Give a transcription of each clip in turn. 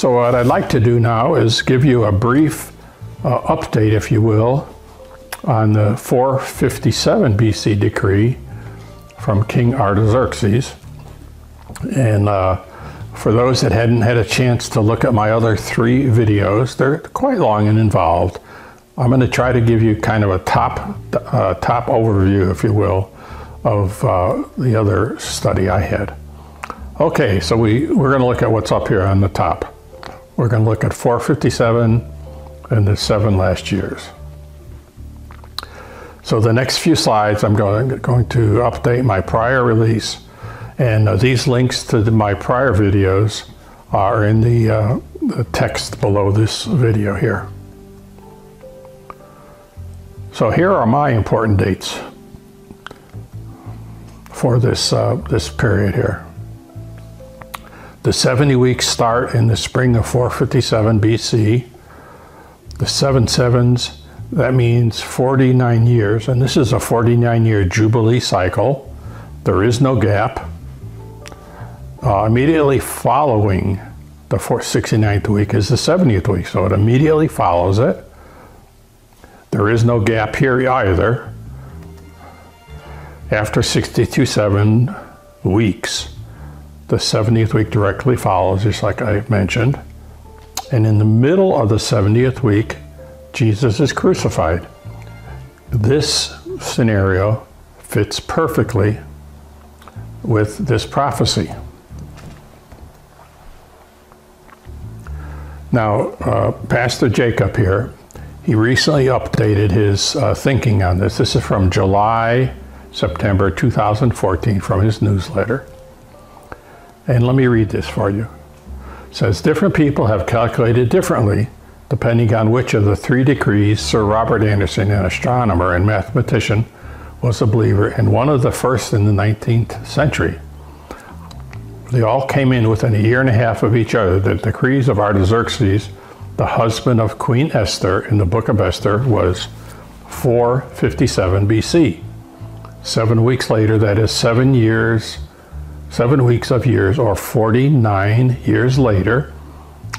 So what I'd like to do now is give you a brief uh, update, if you will, on the 457 BC decree from King Artaxerxes. And uh, for those that hadn't had a chance to look at my other three videos, they're quite long and involved. I'm going to try to give you kind of a top uh, top overview, if you will, of uh, the other study I had. Okay, so we, we're going to look at what's up here on the top. We're going to look at 457 and the seven last years. So the next few slides, I'm going, going to update my prior release, and uh, these links to the, my prior videos are in the, uh, the text below this video here. So here are my important dates for this, uh, this period here. The 70 weeks start in the spring of 457 BC. The seven sevens that means 49 years, and this is a 49 year Jubilee cycle. There is no gap. Uh, immediately following the 69th week is the 70th week, so it immediately follows it. There is no gap here either. After 62 7 weeks, the 70th week directly follows, just like I mentioned. And in the middle of the 70th week, Jesus is crucified. This scenario fits perfectly with this prophecy. Now, uh, Pastor Jacob here, he recently updated his uh, thinking on this. This is from July, September 2014 from his newsletter. And let me read this for you. It says, different people have calculated differently depending on which of the three decrees Sir Robert Anderson, an astronomer and mathematician, was a believer and one of the first in the 19th century. They all came in within a year and a half of each other. The decrees of Artaxerxes, the husband of Queen Esther in the book of Esther, was 457 BC. Seven weeks later, that is seven years, seven weeks of years, or 49 years later,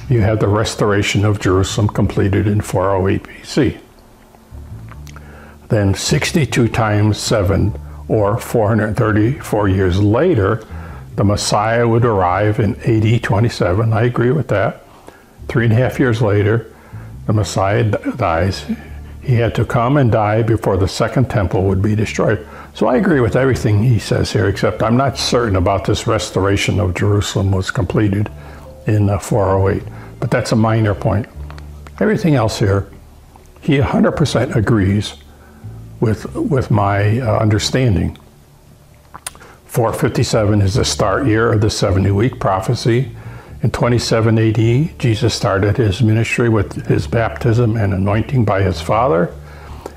you have the restoration of Jerusalem completed in 408 BC. Then 62 times 7, or 434 years later, the Messiah would arrive in AD 27. I agree with that. Three and a half years later, the Messiah dies. He had to come and die before the second temple would be destroyed. So I agree with everything he says here, except I'm not certain about this restoration of Jerusalem was completed in uh, 408 but that's a minor point. Everything else here, he 100% agrees with, with my uh, understanding. 457 is the start year of the 70 week prophecy. In 27 AD, Jesus started his ministry with his baptism and anointing by his Father.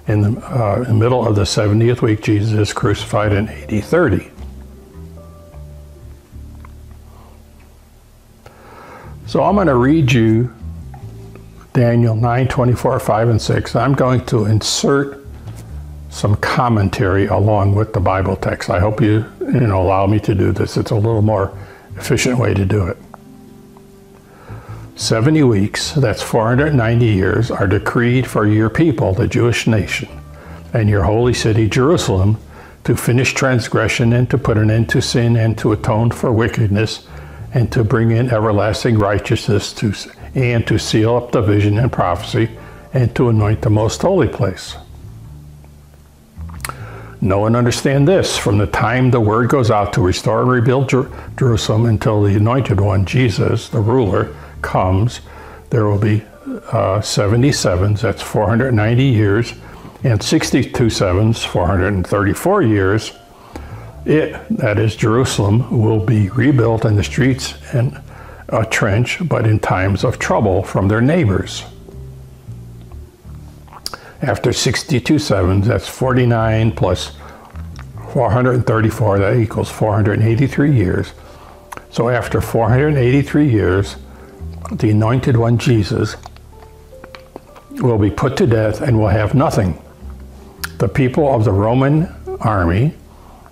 In the, uh, in the middle of the 70th week, Jesus is crucified in AD 30. So I'm going to read you Daniel 9, 24, 5, and 6. I'm going to insert some commentary along with the Bible text. I hope you, you know, allow me to do this. It's a little more efficient way to do it. 70 weeks, that's 490 years, are decreed for your people, the Jewish nation, and your holy city, Jerusalem, to finish transgression and to put an end to sin and to atone for wickedness and to bring in everlasting righteousness to, and to seal up the vision and prophecy and to anoint the most holy place. Know and understand this from the time the word goes out to restore and rebuild Jer Jerusalem until the anointed one, Jesus, the ruler, comes, there will be uh, 77s, that's 490 years, and 62 sevens, 434 years, it, that is Jerusalem, will be rebuilt in the streets and a trench, but in times of trouble from their neighbors. After 62 sevens, that's 49 plus 434, that equals 483 years. So after 483 years, the anointed one, Jesus, will be put to death and will have nothing. The people of the Roman army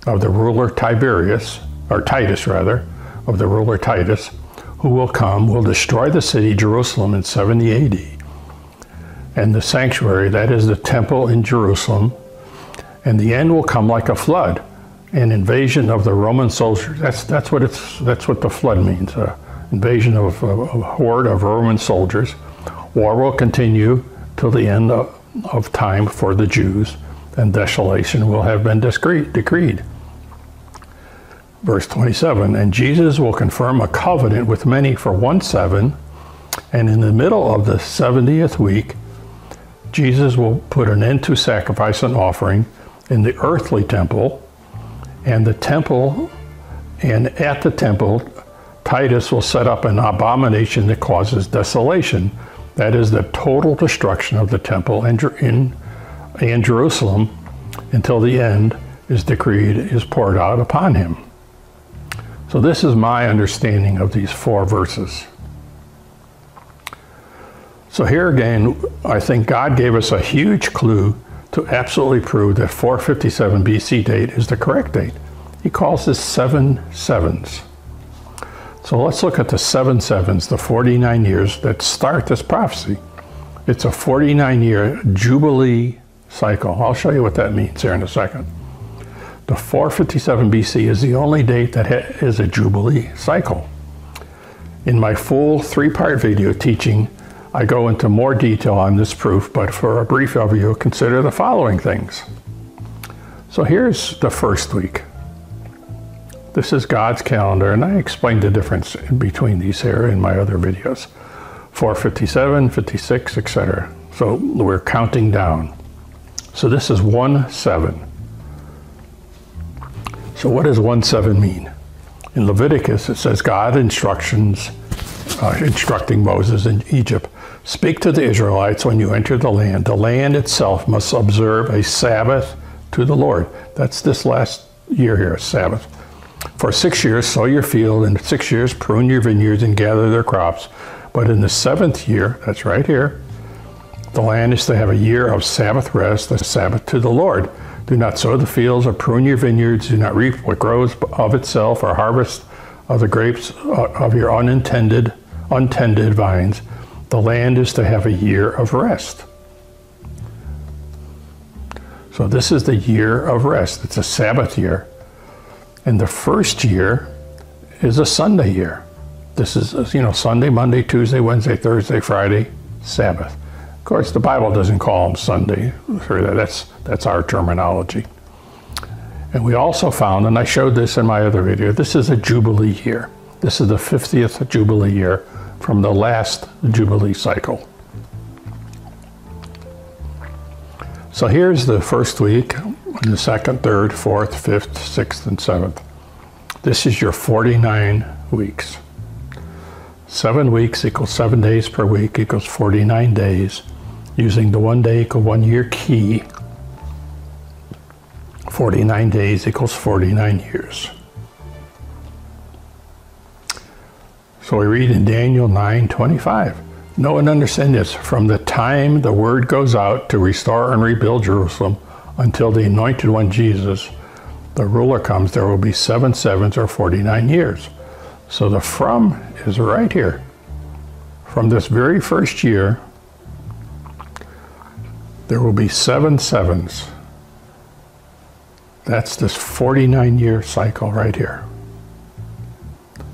of the ruler Tiberius, or Titus rather, of the ruler Titus, who will come will destroy the city Jerusalem in 70 AD. And the sanctuary, that is the temple in Jerusalem, and the end will come like a flood, an invasion of the Roman soldiers. That's, that's, what, it's, that's what the flood means, an invasion of a, horde of Roman soldiers. War will continue till the end of, of time for the Jews, and desolation will have been decreed. Verse 27 And Jesus will confirm a covenant with many for one seven, and in the middle of the 70th week, Jesus will put an end to sacrifice and offering in the earthly temple, and the temple, and at the temple, Titus will set up an abomination that causes desolation. That is the total destruction of the temple in, in, in Jerusalem until the end is decreed, is poured out upon him. So, this is my understanding of these four verses. So, here again, I think God gave us a huge clue to absolutely prove that 457 BC date is the correct date. He calls this seven sevens. So let's look at the seven sevens, the 49 years that start this prophecy. It's a 49 year Jubilee cycle. I'll show you what that means here in a second. The 457 BC is the only date that is a Jubilee cycle. In my full three part video teaching, I go into more detail on this proof, but for a brief overview, consider the following things. So here's the first week. This is God's calendar, and I explained the difference between these here in my other videos. 457, 56, etc. So we're counting down. So this is 1 7. So, what does 1 7 mean? In Leviticus, it says God instructions, uh, instructing Moses in Egypt Speak to the Israelites when you enter the land. The land itself must observe a Sabbath to the Lord. That's this last year here, Sabbath. For six years, sow your field, and six years, prune your vineyards and gather their crops. But in the seventh year, that's right here, the land is to have a year of Sabbath rest, a Sabbath to the Lord. Do not sow the fields or prune your vineyards. Do not reap what grows of itself or harvest of the grapes uh, of your unintended, untended vines. The land is to have a year of rest. So this is the year of rest. It's a Sabbath year. And the first year is a Sunday year. This is, you know, Sunday, Monday, Tuesday, Wednesday, Thursday, Friday, Sabbath. Of course, the Bible doesn't call them Sunday. That's, that's our terminology. And we also found, and I showed this in my other video, this is a Jubilee year. This is the 50th Jubilee year from the last Jubilee cycle. So here's the first week, the second, third, fourth, fifth, sixth, and seventh. This is your 49 weeks. Seven weeks equals seven days per week equals 49 days using the one day equal one year key. 49 days equals 49 years. So we read in Daniel 9:25. No one understand this from the time the word goes out to restore and rebuild Jerusalem until the anointed one Jesus, the ruler comes, there will be seven sevens or 49 years. So the from is right here. From this very first year there will be seven sevens. That's this 49 year cycle right here.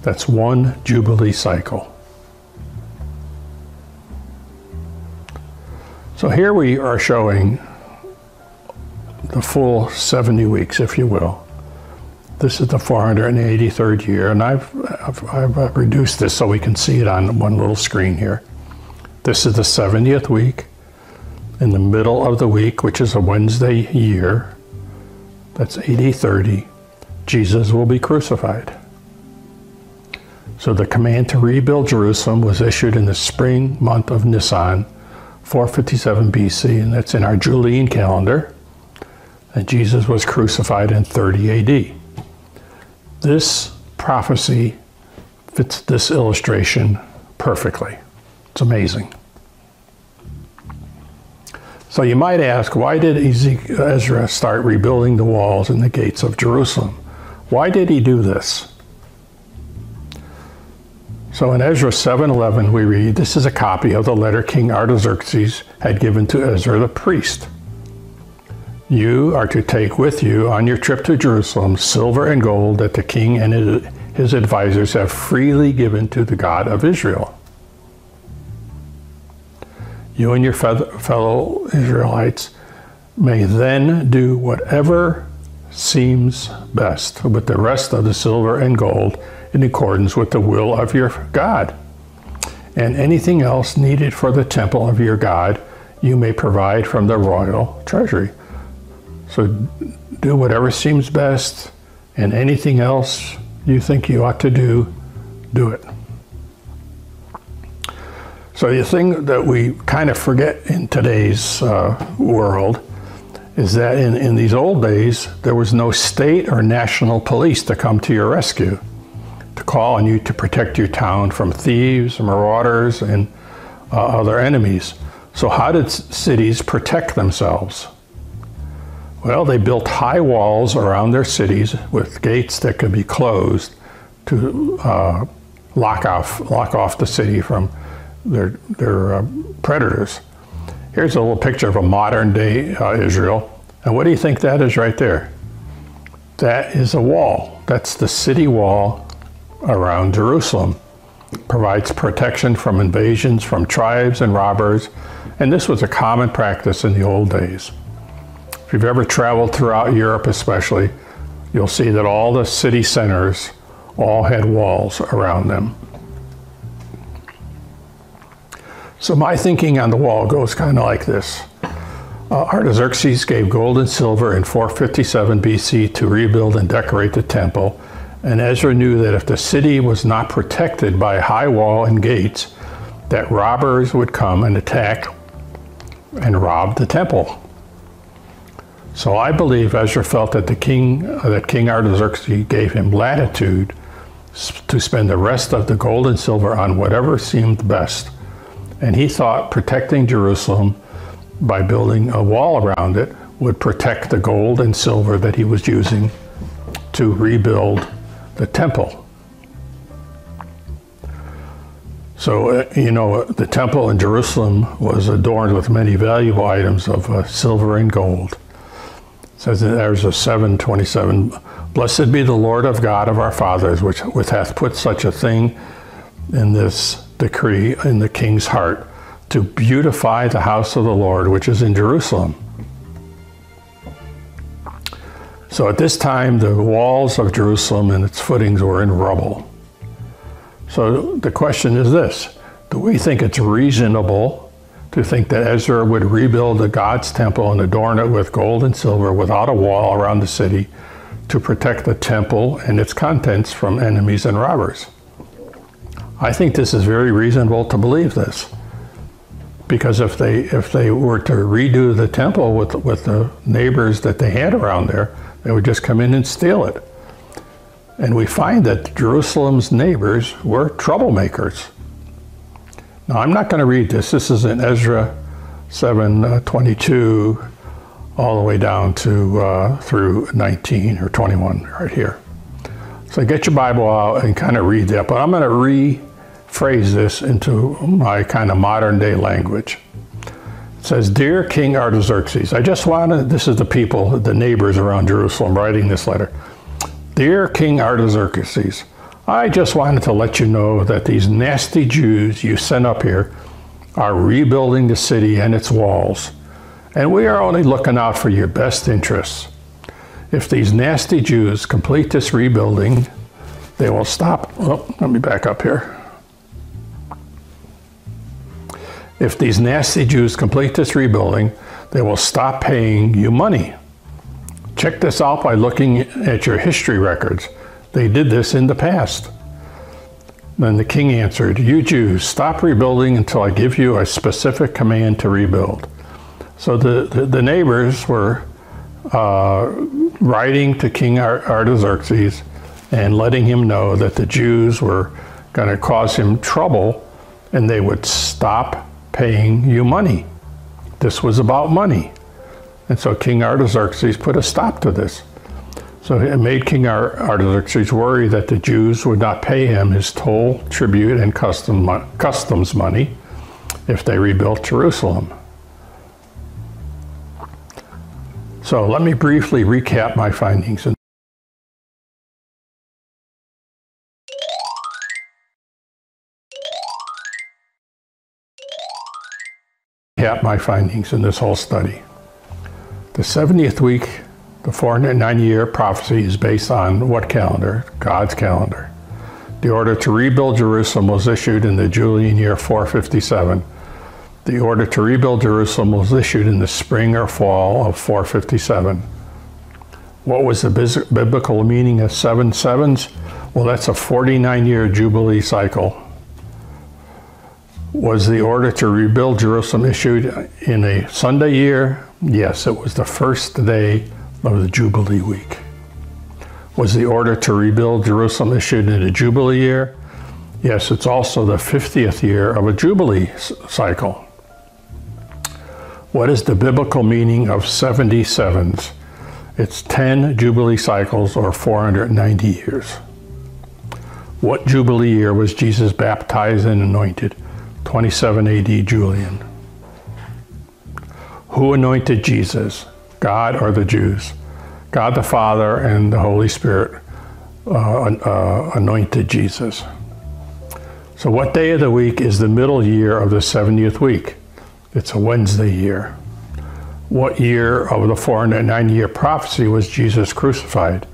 That's one Jubilee cycle. So here we are showing the full 70 weeks, if you will. This is the 483rd year, and I've, I've, I've, reduced this so we can see it on one little screen here. This is the 70th week in the middle of the week, which is a Wednesday year, that's AD 30, Jesus will be crucified. So the command to rebuild Jerusalem was issued in the spring month of Nisan, 457 BC, and that's in our Julian calendar. And Jesus was crucified in 30 AD. This prophecy fits this illustration perfectly. It's amazing. So you might ask, why did Ezra start rebuilding the walls and the gates of Jerusalem? Why did he do this? So in Ezra 7:11 we read, this is a copy of the letter King Artaxerxes had given to Ezra the priest. You are to take with you on your trip to Jerusalem silver and gold that the king and his advisors have freely given to the God of Israel. You and your fellow Israelites may then do whatever seems best with the rest of the silver and gold in accordance with the will of your God. And anything else needed for the temple of your God, you may provide from the royal treasury. So do whatever seems best, and anything else you think you ought to do, do it. So the thing that we kind of forget in today's uh, world is that in, in these old days, there was no state or national police to come to your rescue, to call on you to protect your town from thieves, marauders, and uh, other enemies. So how did cities protect themselves? Well, they built high walls around their cities with gates that could be closed to uh, lock off lock off the city from their their uh, predators. Here's a little picture of a modern day uh, Israel, and what do you think that is right there? That is a wall. That's the city wall around Jerusalem. provides protection from invasions from tribes and robbers, and this was a common practice in the old days. If you've ever traveled throughout Europe, especially, you'll see that all the city centers all had walls around them. So my thinking on the wall goes kind of like this. Uh, Artaxerxes gave gold and silver in 457 BC to rebuild and decorate the temple, and Ezra knew that if the city was not protected by a high wall and gates, that robbers would come and attack and rob the temple. So I believe Ezra felt that the king, uh, that King Artaxerxes gave him latitude to spend the rest of the gold and silver on whatever seemed best. And he thought protecting Jerusalem by building a wall around it would protect the gold and silver that he was using to rebuild the temple. So, uh, you know, the temple in Jerusalem was adorned with many valuable items of uh, silver and gold says in Ezra 7 27, Blessed be the Lord of God of our fathers, which, which hath put such a thing in this decree in the king's heart, to beautify the house of the Lord, which is in Jerusalem. So at this time, the walls of Jerusalem and its footings were in rubble. So the question is this Do we think it's reasonable to think that Ezra would rebuild the God's temple and adorn it with gold and silver without a wall around the city to protect the temple and its contents from enemies and robbers. I think this is very reasonable to believe this. Because if they if they were to redo the temple with with the neighbors that they had around there, they would just come in and steal it. And we find that Jerusalem's neighbors were troublemakers. Now, I'm not going to read this. This is in Ezra 7:22 uh, all the way down to uh, through 19 or 21 right here. So get your Bible out and kind of read that. But I'm going to rephrase this into my kind of modern day language. It says, Dear King Artaxerxes, I just wanted, this is the people, the neighbors around Jerusalem writing this letter. Dear King Artaxerxes, I just wanted to let you know that these nasty Jews you sent up here are rebuilding the city and its walls, and we are only looking out for your best interests. If these nasty Jews complete this rebuilding, they will stop. Oh, let me back up here. If these nasty Jews complete this rebuilding, they will stop paying you money. Check this out by looking at your history records. They did this in the past. Then the king answered, You Jews, stop rebuilding until I give you a specific command to rebuild. So the, the, the neighbors were uh, writing to King Artaxerxes and letting him know that the Jews were going to cause him trouble and they would stop paying you money. This was about money. And so King Artaxerxes put a stop to this. So it made King Artaxerxes worry that the Jews would not pay him his toll, tribute, and custom, customs money if they rebuilt Jerusalem. So let me briefly recap my findings. Recap my findings in this whole study. The 70th week, the 490 year prophecy is based on what calendar? God's calendar. The order to rebuild Jerusalem was issued in the Julian year 457 the order to rebuild Jerusalem was issued in the spring or fall of 457. What was the biblical meaning of seven sevens? Well, that's a 49 year Jubilee cycle. Was the order to rebuild Jerusalem issued in a Sunday year? Yes, it was the first day of the Jubilee week. Was the order to rebuild Jerusalem issued in a Jubilee year? Yes, it's also the 50th year of a Jubilee cycle. What is the biblical meaning of 77s? It's 10 Jubilee cycles or 490 years. What Jubilee year was Jesus baptized and anointed? 27 AD Julian. Who anointed Jesus? God or the Jews? God the Father and the Holy Spirit uh, uh, anointed Jesus. So, what day of the week is the middle year of the 70th week? It's a Wednesday year. What year of the 490 year prophecy was Jesus crucified?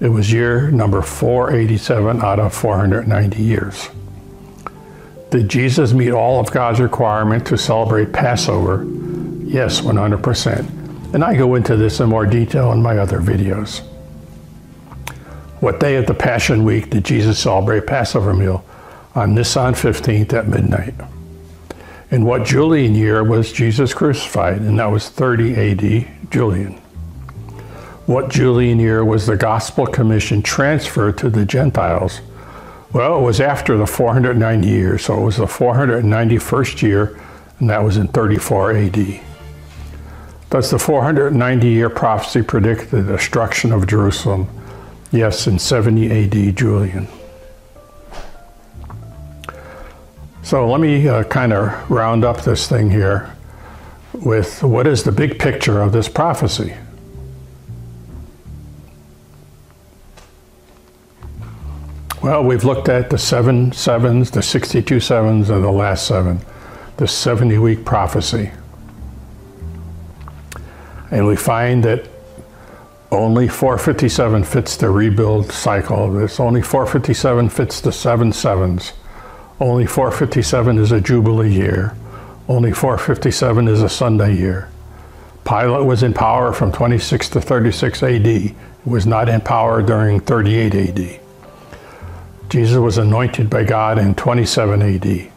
It was year number 487 out of 490 years. Did Jesus meet all of God's requirement to celebrate Passover? Yes, 100%. And I go into this in more detail in my other videos. What day of the Passion Week did Jesus celebrate Passover meal? On Nisan 15th at midnight. In what Julian year was Jesus crucified? And that was 30 AD Julian. What Julian year was the Gospel Commission transferred to the Gentiles? Well, it was after the 490 years, so it was the 491st year, and that was in 34 AD. Does the 490 year prophecy predict the destruction of Jerusalem? Yes, in 70 AD Julian. So let me uh, kind of round up this thing here with what is the big picture of this prophecy. Well, we've looked at the seven sevens, the 62 sevens, and the last seven, the 70 week prophecy. And we find that only 457 fits the rebuild cycle. This only 457 fits the seven sevens. Only 457 is a Jubilee year. Only 457 is a Sunday year. Pilate was in power from 26 to 36 AD. He was not in power during 38 AD. Jesus was anointed by God in 27 AD.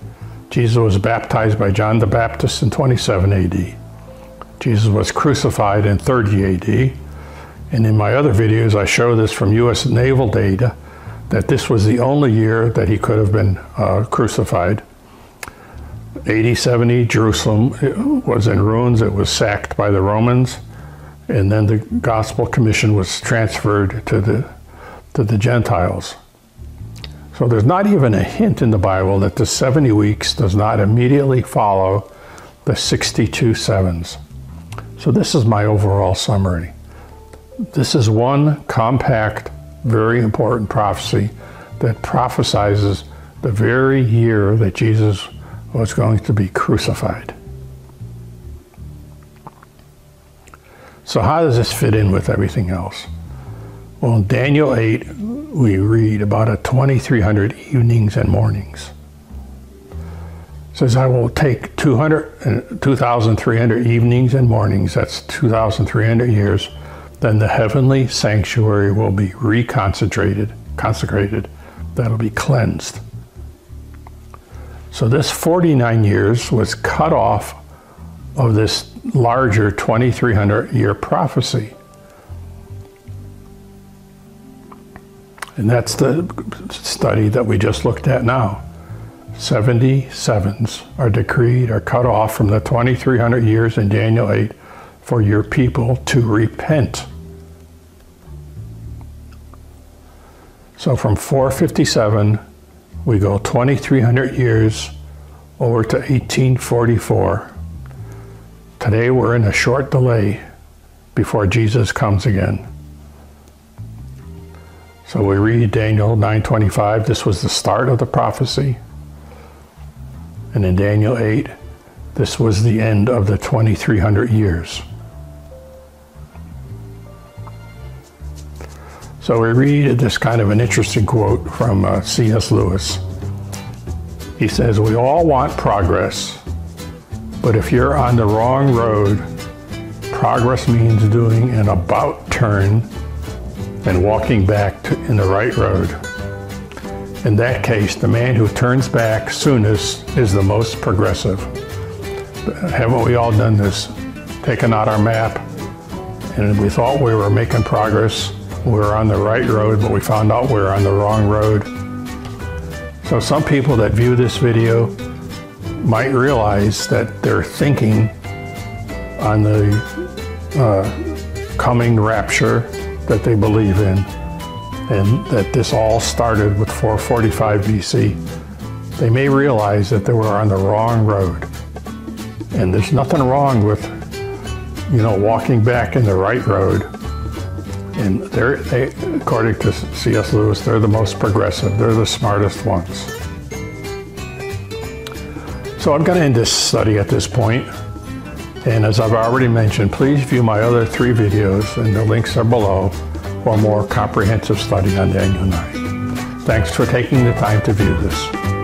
Jesus was baptized by John the Baptist in 27 AD. Jesus was crucified in 30 AD. And in my other videos, I show this from U.S. naval data that this was the only year that he could have been uh, crucified. 80 70, Jerusalem was in ruins, it was sacked by the Romans, and then the Gospel Commission was transferred to the, to the Gentiles. So there's not even a hint in the Bible that the 70 weeks does not immediately follow the 62 sevens. So this is my overall summary. This is one compact very important prophecy that prophesizes the very year that Jesus was going to be crucified. So, how does this fit in with everything else? Well, in Daniel 8, we read about a 2,300 evenings and mornings. Says, I will take 200, 2,300 evenings and mornings, that's 2,300 years, then the heavenly sanctuary will be reconcentrated, consecrated, that'll be cleansed. So this 49 years was cut off of this larger 2300 year prophecy. And that's the study that we just looked at now. 77s are decreed or cut off from the 2300 years in Daniel 8 for your people to repent. So from 457, we go 2,300 years over to 1844. Today we're in a short delay before Jesus comes again. So we read Daniel 9:25. This was the start of the prophecy. And in Daniel 8, this was the end of the 2300 years. So we read this kind of an interesting quote from uh, C.S. Lewis. He says, We all want progress, but if you're on the wrong road, progress means doing an about turn and walking back to, in the right road. In that case, the man who turns back soonest is the most progressive. Haven't we all done this? Taken out our map, and we thought we were making progress, we were on the right road, but we found out we were on the wrong road. So some people that view this video might realize that they're thinking on the uh, coming rapture that they believe in, and that this all started with 445 BC. They may realize that they were on the wrong road. And there's nothing wrong with, you know, walking back in the right road and they're, they, according to C.S. Lewis, they're the most progressive. They're the smartest ones. So I'm going to end this study at this point. And as I've already mentioned, please view my other three videos, and the links are below for a more comprehensive study on Daniel 9. Thanks for taking the time to view this.